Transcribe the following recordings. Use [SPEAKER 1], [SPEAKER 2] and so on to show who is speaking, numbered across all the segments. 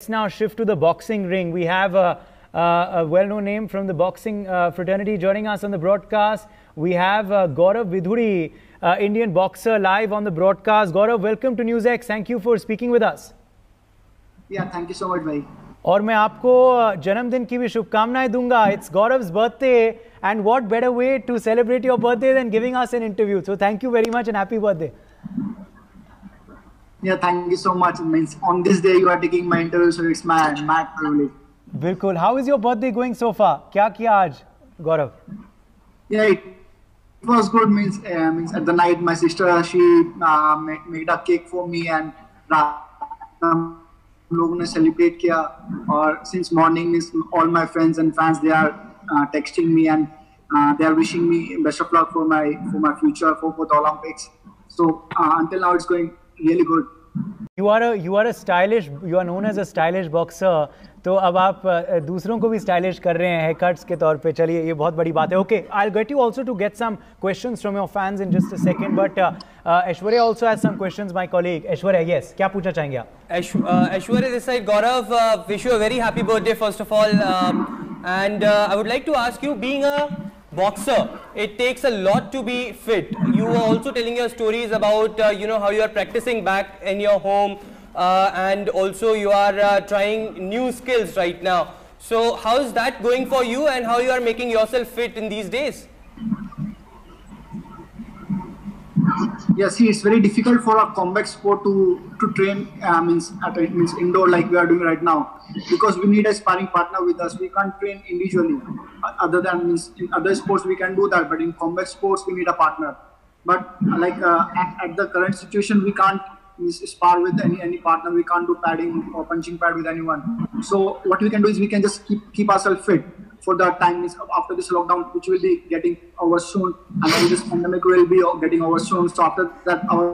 [SPEAKER 1] Let's now shift to the boxing ring. We have a, a, a well-known name from the boxing uh, fraternity joining us on the broadcast. We have uh, Gaurav Bidhuri, uh, Indian boxer, live on the broadcast. Gaurav, welcome to NewsX. Thank you for speaking with us.
[SPEAKER 2] Yeah, thank you so much, bhai.
[SPEAKER 1] और मैं आपको uh, जन्मदिन की भी शुभकामनाएं दूंगा it's Gaurav's birthday and what better way to celebrate your birthday than giving us an interview so thank you very much and happy birthday
[SPEAKER 2] Yeah, thank you so much. It means on this day you are taking my interview, so it's my my privilege.
[SPEAKER 1] बिल्कुल how is your birthday going so फार क्या किया आज गौरव
[SPEAKER 2] Yeah, it, it was good. Means uh, means at the night my sister she uh, made, made a cake for me and रात हम लोगों ने celebrate किया और since morning means all my friends and fans they are uh, texting me and uh, they are wishing me best of luck for my for my future for, for the Olympics. So uh, really good.
[SPEAKER 1] You are a you are a stylish you are known as a stylish boxer. तो अब आप दूसरों को भी stylish कर रहे हैं cuts के तौर पे चलिए ये बहुत बड़ी बात है okay I get you also to get some question from your fans in just a second but Aishwarya also has some questions my colleague Aishwarya yes क्या पूछना चाहेंगे आप
[SPEAKER 3] Aishwarya this side Gaurav wish you a very happy birthday first of all and I would like to ask you being a boxer, it takes a lot to be fit. You were also telling your stories about, uh, you know, how you are practicing back in your home uh, and also you are uh, trying new skills right now. So how is that going for you and how you are making yourself fit in these days?
[SPEAKER 2] Yeah, see, it's very difficult for a combat sport to to train. Uh, means at a, means indoor like we are doing right now, because we need a sparring partner with us. We can't train individually. Other than means in other sports we can do that, but in combat sports we need a partner. But like uh, at, at the current situation, we can't means spar with any any partner. We can't do padding or punching pad with anyone. So what we can do is we can just keep keep ourselves fit for the time is after this lockdown, which will be getting over soon, and then this pandemic will be getting over soon. So after that, our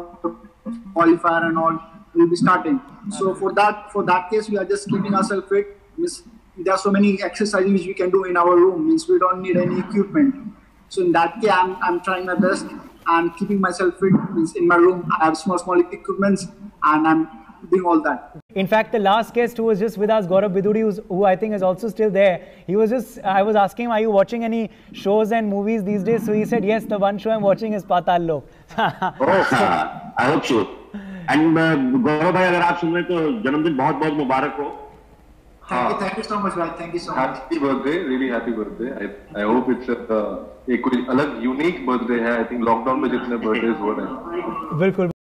[SPEAKER 2] qualifier and all will be starting. So for that, for that case, we are just keeping ourselves fit. Means there are so many exercises which we can do in our room. Means we don't need any equipment. So in that case, I'm, I'm trying my best and keeping myself fit. Means in my room, I have small small equipments and I'm doing all that.
[SPEAKER 1] In fact, the last guest who was just with us, Gaurav Viduri, who's, who I think is also still there, he was just, I was asking him, are you watching any shows and movies these days? So he said, yes, the one show I'm watching is Patal Lok.
[SPEAKER 4] Oh, I hope so. And uh, भाई अगर आप सुन रहे हैं तो जन्मदिन बहुत बहुत मुबारक हो
[SPEAKER 2] Thank you, so much, Raj. Thank you so much.
[SPEAKER 5] Happy birthday really happy birthday I I hope it's एक कोई अलग यूनिक बर्थडे है आई थिंक लॉकडाउन में जितने बर्थडेज हो रहे हैं
[SPEAKER 1] बिल्कुल